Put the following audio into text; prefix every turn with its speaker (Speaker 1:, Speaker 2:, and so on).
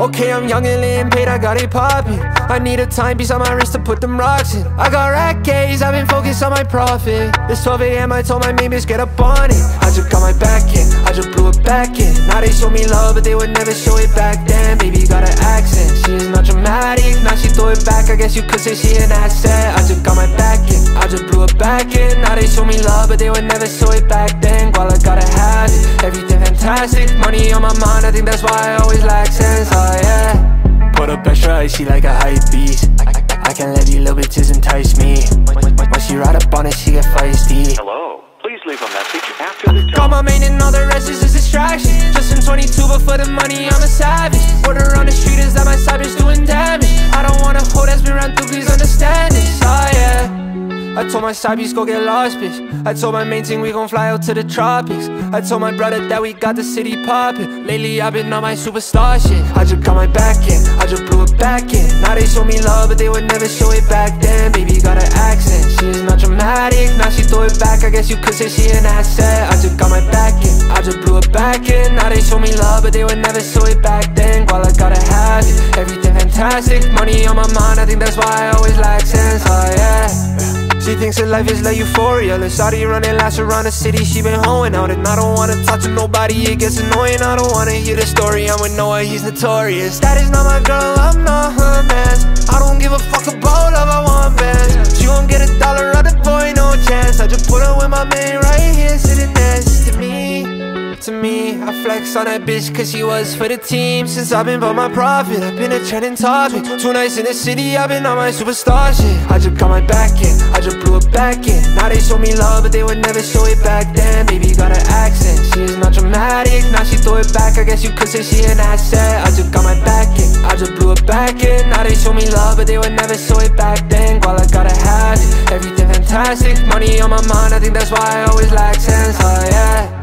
Speaker 1: Okay, I'm young and lit and paid, I got it poppin'. I need a timepiece on my wrist to put them rocks in. I got rack K's, I've been focused on my profit. It's 12 a.m., I told my mates get up on it. I just got my backend, I just blew it back in. Now they show me love, but they would never show it back then. Baby got an accent, she is not dramatic. Now she throw it back, I guess you could say she an asset. I just got my backend, I just blew it back in. Now they show me love, but they would never show it back then. While I gotta have it, everything fantastic. Money on my mind, I think that's why I always lack sense. Oh yeah. Put up extra icy like a hype beast. I, I, I can let these little bitches entice me. When she ride up on it, she get feisty. Told my side go get lost, bitch. I told my main team we gon' fly out to the tropics. I told my brother that we got the city poppin'. Lately I've been on my superstar shit. I just got my backend, I just blew it back in. Now they show me love, but they would never show it back then. Baby got an accent, she is not dramatic. Now she throw it back, I guess you could say she an asset. I just got my backend, I just blew it back in. Now they show me love, but they would never show it back then. While I gotta have it, everything fantastic. Money on my mind, I think that's why I always yeah. She thinks her life is like euphoria. Let's shawty running laps around the city. She been hoeing out, and I don't wanna talk to nobody. It gets annoying. I don't wanna hear the story. I'm with Noah, he's notorious. That is not my girl, I'm not her man. I don't give a fuck about love, I want bands. She won't get a dollar out of boy, no chance. I just put her with my man right here, sitting me to me. I flex on that bitch cause she was for the team. Since I've been about my profit, I've been a trending topic. Two nights in the city, I've been on my superstar shit. I just got my backend, I just blew it back in. Now they show me love, but they would never show it back then. Baby got an accent, she is not dramatic. Now she throw it back, I guess you could say she an asset. I just got my backend, I just blew it back in. Now they show me love, but they would never show it back then. While I gotta have it, everything fantastic. Money on my mind, I think that's why I always lack sense, oh yeah